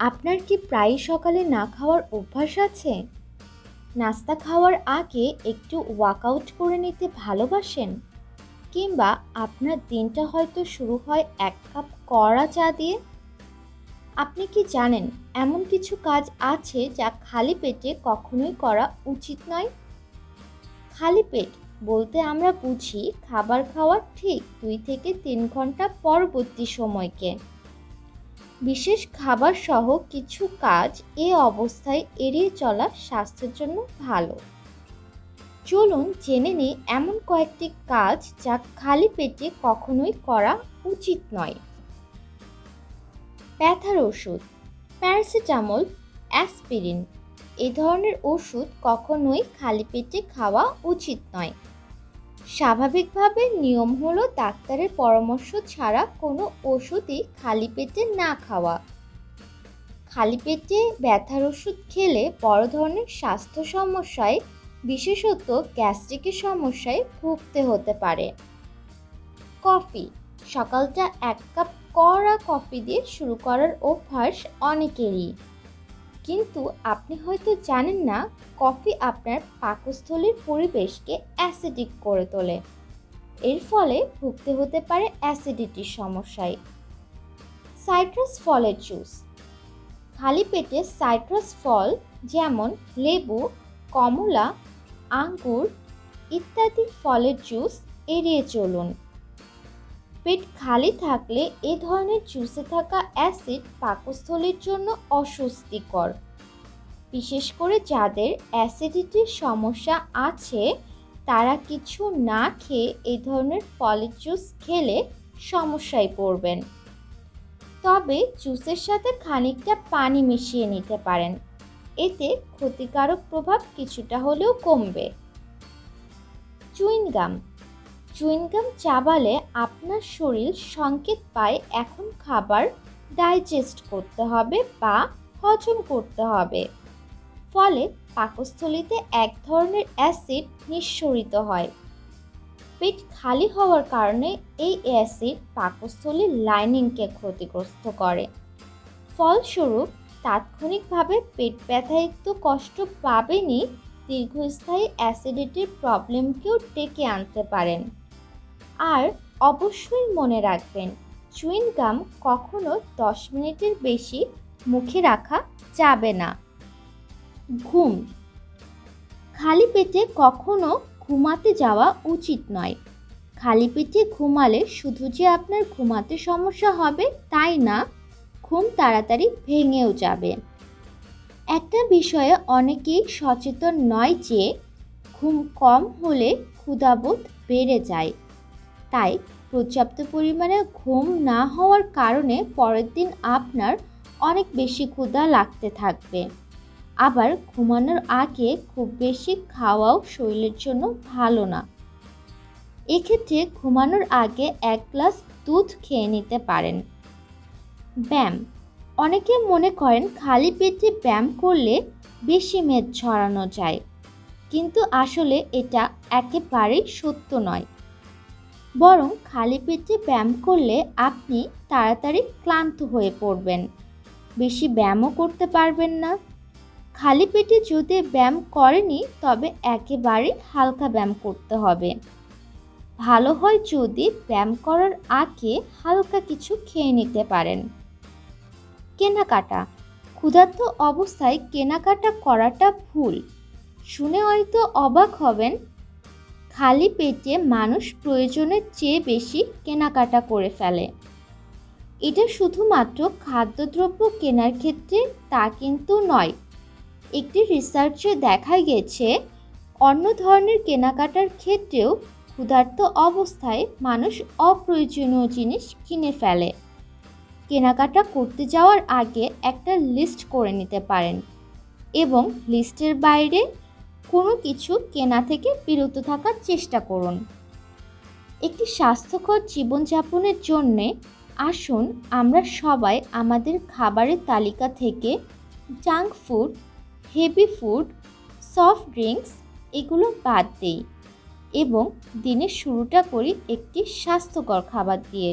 আপনার কি প্রায়ই সকালে না খাওয়ার অভ্যাস আছে? নাস্তা খাওয়ার আগে একটু ওয়ার্কআউট করে নিতে ভালোবাসেন? কিংবা আপনার দিনটা হয়তো শুরু হয় এক কাপ কড়া চা দিয়ে? আপনি কি জানেন এমন কিছু কাজ আছে যা খালি পেটে কখনোই করা উচিত নয়? খালি পেট বলতে আমরা বুঝি খাবার খাওয়ার ঠিক দুই থেকে তিন ঘণ্টা পরবর্তী সময়কে। বিশেষ খাবার সহ কিছু কাজ এ অবস্থায় এড়িয়ে চলা স্বাস্থ্যের জন্য ভালো। চলুন জেনে নিই এমন কয়েকটি কাজ যা খালি পেটে কখনোই করা উচিত নয়। ব্যথার ওষুধ, প্যারাসিটামল, অ্যাসপিরিন, এ ধরনের ওষুধ কখনোই খালি পেটে খাওয়া উচিত নয়। স্বাভাবিকভাবে নিয়ম হলো ডাক্তারের পরামর্শ ছাড়া কোনো ওষুধই খালি পেটে না খাওয়া। খালি পেটে ব্যথার ওষুধ খেলে বড় ধরনের স্বাস্থ্য সমস্যায়, বিশেষত গ্যাস্ট্রিকের সমস্যায় ভুগতে হতে পারে। কফি, সকালটা এক কাপ কড়া কফি দিয়ে শুরু করার অভ্যাস অনেকেরই। কিন্তু আপনি হয়তো জানেন না কফি আপনার পাকস্থলীর পরিবেশকে অ্যাসিডিক করে তোলে। এর ফলে ভুগতে হতে পারে অ্যাসিডিটির সমস্যায়। সাইট্রাস ফলের জুস। খালি পেটে সাইট্রাস ফল যেমন লেবু, কমলা, আঙ্গুর ইত্যাদি ফলের জুস এড়িয়ে চলুন। পেট খালি থাকলে এ ধরনের জুসে থাকা অ্যাসিড পাকস্থলীর জন্য অস্বস্তিকর। বিশেষ করে যাদের অ্যাসিডিটির সমস্যা আছে, তারা কিছু না খেয়ে এই ধরনের ফলের জুস খেলে সমস্যায় পড়বেন। তবে জুসের সাথে খানিকটা পানি মিশিয়ে নিতে পারেন। এতে ক্ষতিকারক প্রভাব কিছুটা হলেও কমবে। চুইনগাম চুইনগাম চাবালে আপনার শরীর সংকেত পায় এখন খাবার ডাইজেস্ট করতে হবে বা হজম করতে হবে। ফলে পাকস্থলিতে এক ধরনের অ্যাসিড নিঃসরিত হয়। পেট খালি হওয়ার কারণে এই অ্যাসিড পাকস্থলীর লাইনিংকে ক্ষতিগ্রস্ত করে। ফলস্বরূপ, তাৎক্ষণিকভাবে পেট ব্যথাযুক্ত কষ্ট পাবেনই দীর্ঘস্থায়ী অ্যাসিডিটির প্রবলেমকেও ডেকে আনতে পারেন। আর অবশ্যই মনে রাখবেন, চুইন গাম কখনো দশ মিনিটের বেশি মুখে রাখা যাবে না। ঘুম। খালি পেটে কখনো ঘুমাতে যাওয়া উচিত নয়। খালি পেটে ঘুমালে শুধু যে আপনার ঘুমাতে সমস্যা হবে তাই না, ঘুম তাড়াতাড়ি ভেঙেও যাবে। একটা বিষয়ে অনেকেই সচেতন নয় যে, ঘুম কম হলে ক্ষুধাবোধ বেড়ে যায়। তাই পর্যাপ্ত পরিমাণে ঘুম না হওয়ার কারণে পরের দিন আপনার অনেক বেশি ক্ষুধা লাগতে থাকবে। আবার ঘুমানোর আগে খুব বেশি খাওয়াও শরীরের জন্য ভালো না। এক্ষেত্রে ঘুমানোর আগে এক গ্লাস দুধ খেয়ে নিতে পারেন। ব্যায়াম। অনেকে মনে করেন খালি পেটে ব্যায়াম করলে বেশি মেদ ছড়ানো যায়। কিন্তু আসলে এটা একেবারেই সত্য নয়। বরং খালি পেটে ব্যায়াম করলে আপনি তাড়াতাড়ি ক্লান্ত হয়ে পড়বেন। বেশি ব্যায়ামও করতে পারবেন না। খালি পেটে যদি ব্যায়াম করেনি তবে একেবারে হালকা ব্যায়াম করতে হবে। ভালো হয় যদি ব্যায়াম করার আগে হালকা কিছু খেয়ে নিতে পারেন। কেনাকাটা। ক্ষুধার্ত অবস্থায় কেনাকাটা করাটা ভুল। শুনে হয়তো অবাক হবেন খালি পেটে মানুষ প্রয়োজনের চেয়ে বেশি কেনাকাটা করে ফেলে। এটা শুধুমাত্র খাদ্যদ্রব্য কেনার ক্ষেত্রে তা কিন্তু নয়। একটি রিসার্চে দেখা গেছে, অন্য ধরনের কেনাকাটার ক্ষেত্রেও ক্ষুধার্ত অবস্থায় মানুষ অপ্রয়োজনীয় জিনিস কিনে ফেলে। কেনাকাটা করতে যাওয়ার আগে একটা লিস্ট করে নিতে পারেন এবং লিস্টের বাইরে কোনো কিছু কেনা থেকে বিরত থাকার চেষ্টা করুন। একটি স্বাস্থ্যকর জীবনযাপনের জন্যে আসুন আমরা সবাই আমাদের খাবারের তালিকা থেকে junk food, heavy food, soft drinks এগুলো বাদ দিই এবং দিনের শুরুটা করি একটি স্বাস্থ্যকর খাবার দিয়ে।